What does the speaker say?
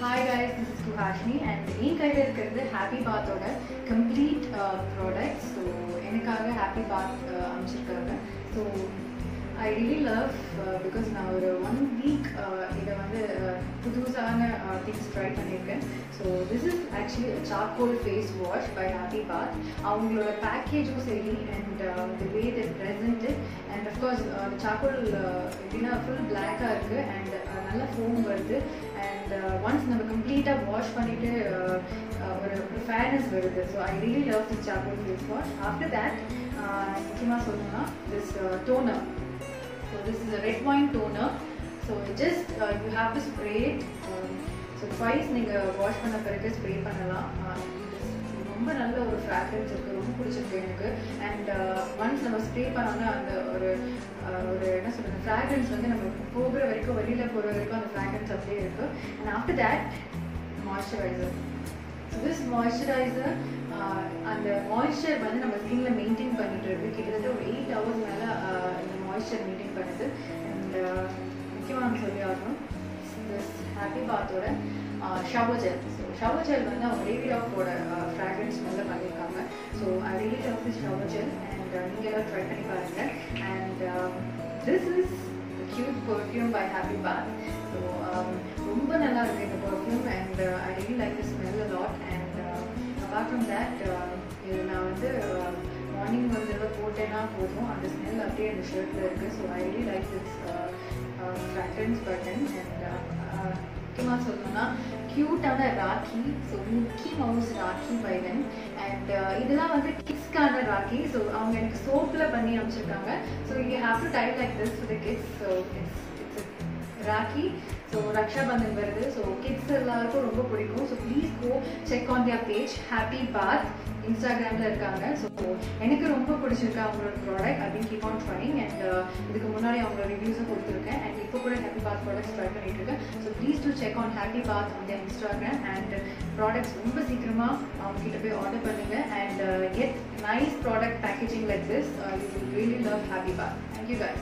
Hi guys this is Suhasini and என் கையில் இருக்கிறது happy பாத்தோட கம்ப்ளீட் ப்ராடக்ட் ஸோ எனக்காக ஹாப்பி பாத் அமைச்சிருக்காங்க so I really love because நான் ஒரு ஒன் வீக் இதை வந்து புதுசான திங்ஸ் ட்ரை பண்ணியிருக்கேன். So this is actually charcoal face wash by happy bath அவங்களோட பேக்கேஜும் சரி and the way the present and of course charcoal எப்படின்னா ஃபுல் பிளாக்காக இருக்குது அண்ட் நல்ல ஃபோம் வருது. Uh, ஒன்ஸ் நம்ம கம்ப்ளீட்டாக வாஷ் பண்ணிவிட்டு ஒரு ஒரு ஃபேர்னஸ் வருது. So I really love this charcoal face wash after that முக்கியமாக சொல்லணும்னா this toner so this is a red point toner so just you have to spray it so twice நீங்கள் wash பண்ண பிறகு spray பண்ணலாம். Uh, ரொம்ப நல்ல ஒரு fragrance இருக்குது ரொம்ப பிடிச்சிருக்கு எனக்கு. அண்ட் ஒன்ஸ் uh, நம்ம ஸ்ப்ரே பண்ணோம்னா அந்த ஒரு ஒரு என்ன சொல்கிறது ஃப்ராக்ரன்ஸ் வந்து நம்ம போகிற வரைக்கும் வெளியில் போகிற வரைக்கும் அந்த ஃப்ராக்ரன்ஸ் அப்படியே இருக்குது and after that moisturiser so this moisturiser அந்த மாய்ஸ்சர் வந்து நம்ம ஸ்கின்ல மெயின்டைன் பண்ணிட்டு இருக்கு. கிட்டத்தட்ட ஒரு எயிட் ஹவர்ஸ் மேலே இந்த மாய்ஸ்சர் மெயின்டைன் பண்ணுது. அண்ட் uh, முக்கியமாக சொல்லி ஆகணும். This happy பாத்தோட shower gel so shower gel வந்து அவங்க டேவிட் ஆஃபோட ஃப்ராக்ரன்ஸ் மேலே பண்ணியிருக்காங்க so I really love this shower gel and நீங்கள் எல்லாம் ட்ரை பண்ணி பாருங்கள் and this is cute perfume by happy bath ரொம்ப நல்லா இருக்கு இந்த perfume and I really like the smell lot and apart from that இது நான் வந்து uh, மார்னிங் ஒரு தடவை போட்டேன்னா போதும். அந்த ஸ்மெல் அப்படியே அந்த ஷர்ட்டில் இருக்குது so I really like this fragrance button and முக்கியமாக சொல்லணும்னா க்யூட்டான rakhi so Mickey Mouse rakhi by then and இதெல்லாம் வந்து கிட்ஸ்க்கான ராக்கி ஸோ அவங்க எனக்கு சோப்பில் பண்ணி அமைச்சிருக்காங்க so you have to type like this for the kids so it's rakhi so Rakshabandhan வருது ஸோ கிட்ஸ் எல்லாருக்கும் ரொம்ப பிடிக்கும். So please go check on their page happy bath இன்ஸ்டாகிராமில் இருக்காங்க. ஸோ எனக்கு ரொம்ப பிடிச்சிருக்கு அவங்களோட ப்ராடக்ட் அப்படின்னு கீப் ஆன் ட்ரைங் அண்ட் இதுக்கு முன்னாடி அவங்களோட ரிவ்யூஸும் கொடுத்துருக்கேன். அண்ட் இப்போ கூட ஹாப்பி பாத் ப்ராடக்ட்ஸ் ட்ரை பண்ணிட்டு இருக்கேன். So please do check on happy bath on their Instagram and products ரொம்ப சீக்கிரமாக அவங்க கிட்ட போய் ஆர்டர் பண்ணுங்க. And get nice product packaging like this you will really love happy bath thank you guys.